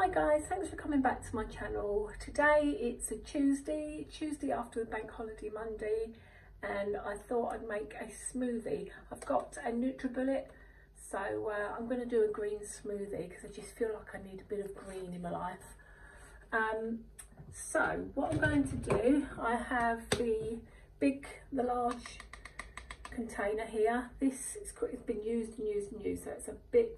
Hi guys, thanks for coming back to my channel. Today it's a Tuesday, Tuesday after the bank holiday Monday and I thought I'd make a smoothie. I've got a NutriBullet so uh, I'm going to do a green smoothie because I just feel like I need a bit of green in my life. Um, so what I'm going to do, I have the big, the large container here. This is, it's been used and used and used so it's a bit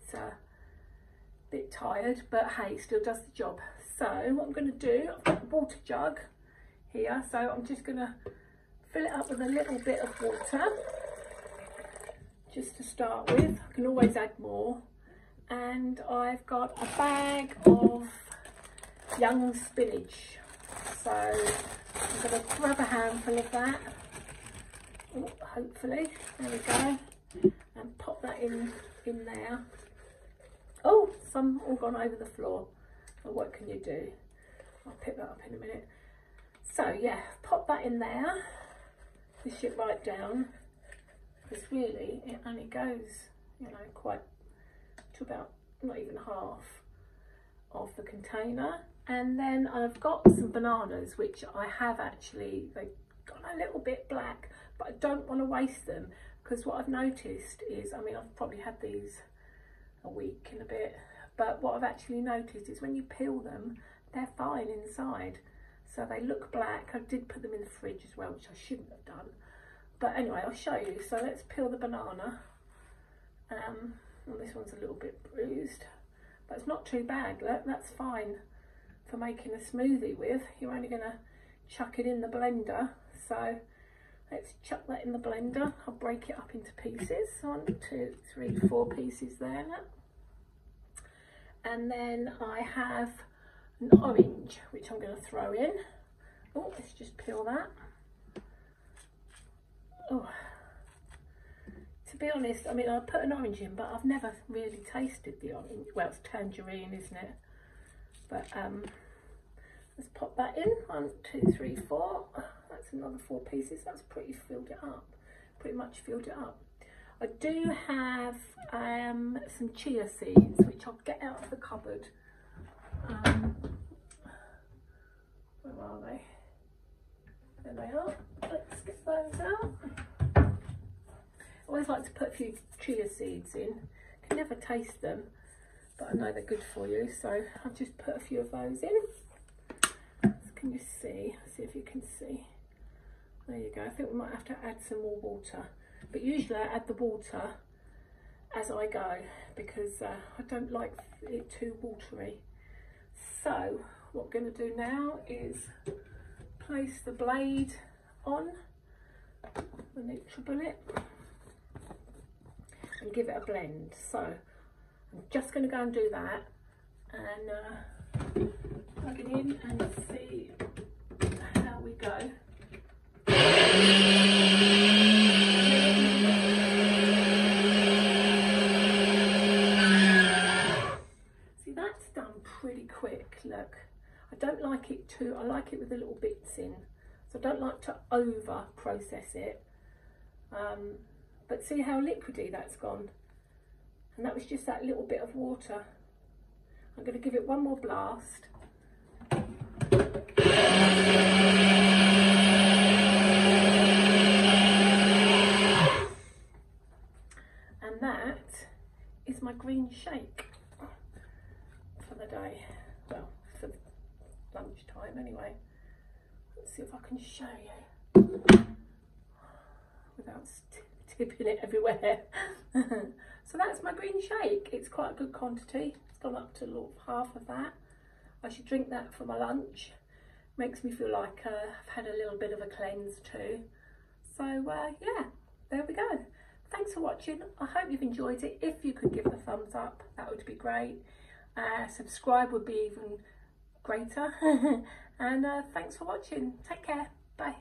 bit tired, but hey, it still does the job. So what I'm going to do, I've got a water jug here, so I'm just going to fill it up with a little bit of water, just to start with. I can always add more. And I've got a bag of young spinach. So I'm going to grab a handful of that, oh, hopefully, there we go, and pop that in, in there. Oh, some all gone over the floor. Well, what can you do? I'll pick that up in a minute. So yeah, pop that in there. Push it right down. Because really, it only goes, you know, quite to about, not even half of the container. And then I've got some bananas, which I have actually, they've gone a little bit black, but I don't want to waste them. Because what I've noticed is, I mean, I've probably had these a week and a bit. But what I've actually noticed is when you peel them, they're fine inside. So they look black. I did put them in the fridge as well, which I shouldn't have done. But anyway, I'll show you. So let's peel the banana. Um, well, this one's a little bit bruised, but it's not too bad. Look, that's fine for making a smoothie with. You're only going to chuck it in the blender. So let's chuck that in the blender. I'll break it up into pieces. One, two, three, four pieces there. And then I have an orange which I'm going to throw in. Oh let's just peel that. Oh. To be honest I mean I put an orange in but I've never really tasted the orange. Well it's tangerine isn't it? But um let's pop that in. One two three four that's another four pieces that's pretty filled it up pretty much filled it up I do have um, some chia seeds, which I'll get out of the cupboard. Um, where are they? There they are. Let's get those out. I always like to put a few chia seeds in. Can never taste them, but I know they're good for you. So I've just put a few of those in. Can you see? see if you can see. There you go. I think we might have to add some more water but usually I add the water as I go because uh, I don't like it too watery. So what we're going to do now is place the blade on the NutriBullet and give it a blend. So I'm just going to go and do that and uh, plug it in and see how we go. Like it too, I like it with the little bits in. So I don't like to over process it. Um, but see how liquidy that's gone. And that was just that little bit of water. I'm going to give it one more blast. And that is my green shake the day. Well, for lunchtime anyway. Let's see if I can show you without tipping it everywhere. so that's my green shake. It's quite a good quantity. It's gone up to half of that. I should drink that for my lunch. Makes me feel like uh, I've had a little bit of a cleanse too. So uh, yeah, there we go. Thanks for watching. I hope you've enjoyed it. If you could give it a thumbs up, that would be great. Uh, subscribe would be even greater. and uh, thanks for watching. Take care. Bye.